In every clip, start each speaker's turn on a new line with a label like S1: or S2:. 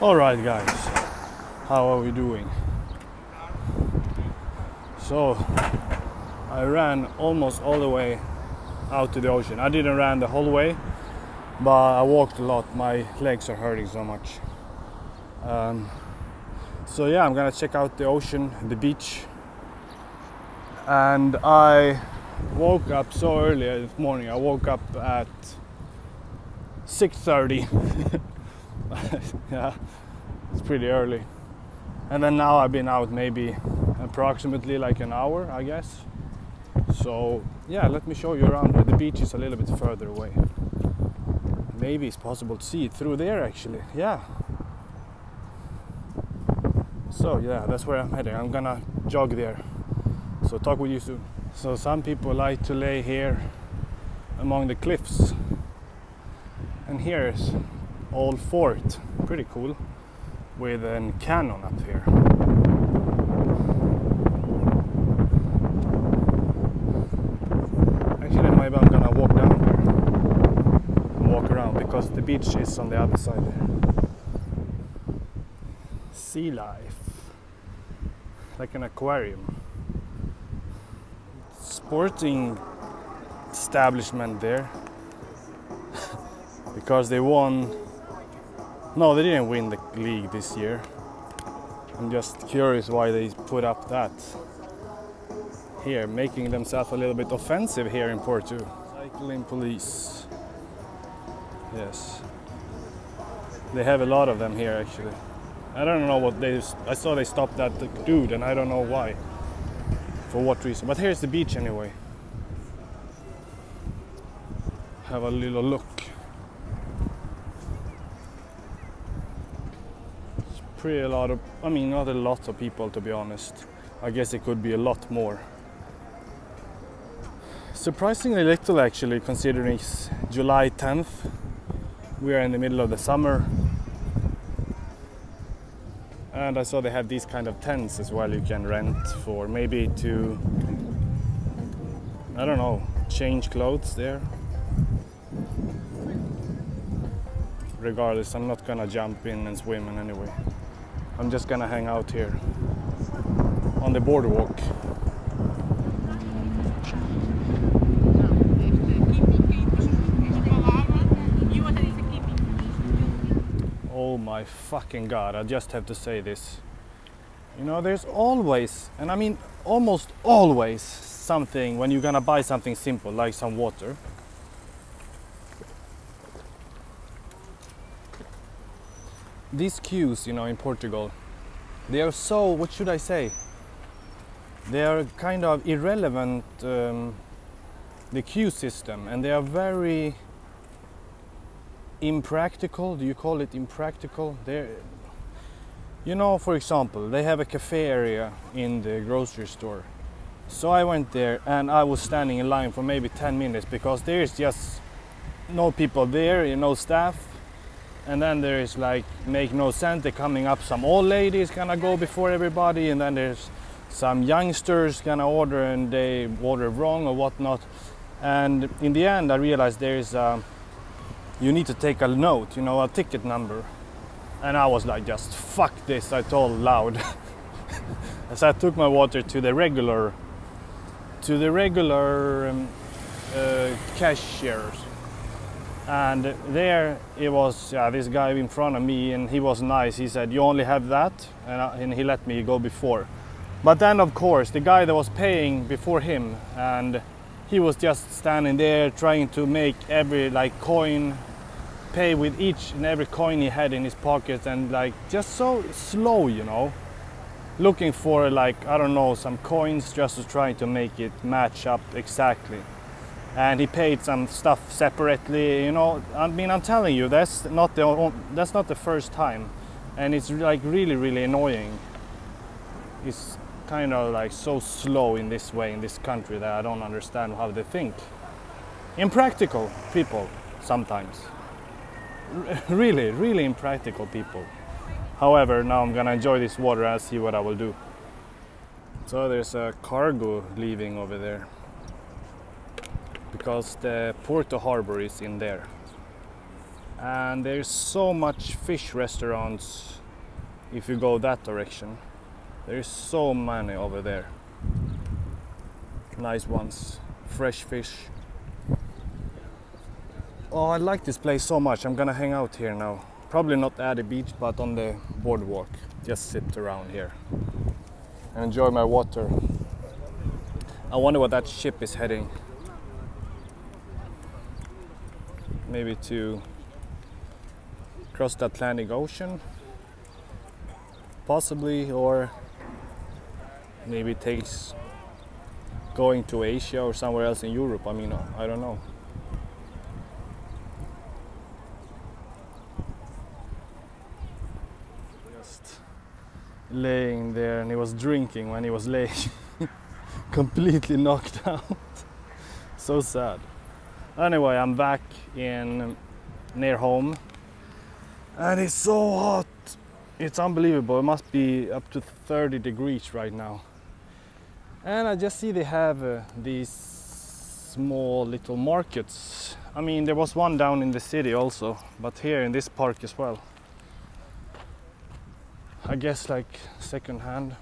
S1: All right, guys, how are we doing? So, I ran almost all the way out to the ocean. I didn't run the whole way, but I walked a lot. My legs are hurting so much. Um, so yeah, I'm gonna check out the ocean, the beach, and I woke up so early this morning. I woke up at 6:30. yeah, it's pretty early. And then now I've been out maybe approximately like an hour, I guess. So yeah, let me show you around. The beach is a little bit further away. Maybe it's possible to see it through there actually. Yeah. So yeah, that's where I'm heading. I'm gonna jog there. So talk with you soon. So some people like to lay here among the cliffs. And here's old fort, pretty cool, with a cannon up here. Actually, maybe I'm gonna walk down there and walk around because the beach is on the other side there. Sea life, like an aquarium. Sporting establishment there because they won no, they didn't win the league this year. I'm just curious why they put up that here, making themselves a little bit offensive here in Porto. Cycling police. Yes. They have a lot of them here actually. I don't know what they. I saw they stopped that dude, and I don't know why. For what reason? But here's the beach anyway. Have a little look. Pretty a lot of i mean not a lot of people to be honest. I guess it could be a lot more. Surprisingly little actually considering it's july 10th we are in the middle of the summer. And i saw they have these kind of tents as well you can rent for maybe to i don't know change clothes there. Regardless i'm not gonna jump in and swim in anyway I'm just gonna hang out here on the boardwalk. Oh my fucking god, I just have to say this. You know, there's always, and I mean almost always, something when you're gonna buy something simple like some water these queues, you know, in Portugal, they are so, what should I say? They are kind of irrelevant, um, the queue system, and they are very impractical. Do you call it impractical? They're, you know, for example, they have a cafe area in the grocery store. So I went there and I was standing in line for maybe 10 minutes because there's just no people there, no staff, and then there is like make no sense they're coming up some old ladies gonna go before everybody and then there's some youngsters gonna order and they order wrong or whatnot. And in the end i realized there is a, you need to take a note you know a ticket number. And i was like just fuck this i told loud. As i took my water to the regular to the regular um, uh, cashiers and there it was yeah, this guy in front of me and he was nice. He said you only have that and, I, and, he let me go before. But then of course the guy that was paying before him and he was just standing there trying to make every like coin pay with each and every coin he had in his pocket and like just so slow you know looking for like i don't know some coins just to try to make it match up exactly and he paid some stuff separately you know. I mean i'm telling you that's not the that's not the first time. And it's like really really annoying. It's kind of like so slow in this way in this country that i don't understand how they think. Impractical people sometimes. R really really impractical people. However now i'm gonna enjoy this water and see what i will do. So there's a cargo leaving over there because the Porto harbor is in there. and there's so much fish restaurants if you go that direction. There's so many over there. Nice ones, fresh fish. Oh, I like this place so much. I'm gonna hang out here now. Probably not at the beach, but on the boardwalk. Just sit around here and enjoy my water. I wonder what that ship is heading. Maybe to cross the Atlantic Ocean, possibly, or maybe it takes going to Asia or somewhere else in Europe. I mean, I don't know. Just laying there, and he was drinking when he was laying, completely knocked out. so sad. Anyway, I'm back in near home, and it's so hot. It's unbelievable. It must be up to 30 degrees right now. And I just see they have uh, these small little markets. I mean, there was one down in the city also, but here in this park as well. I guess like second hand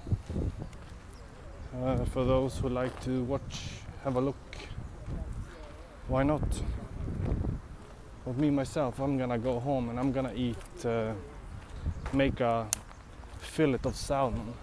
S1: uh, for those who like to watch, have a look. Why not? With me myself, I'm gonna go home and I'm gonna eat, uh, make a fillet of salmon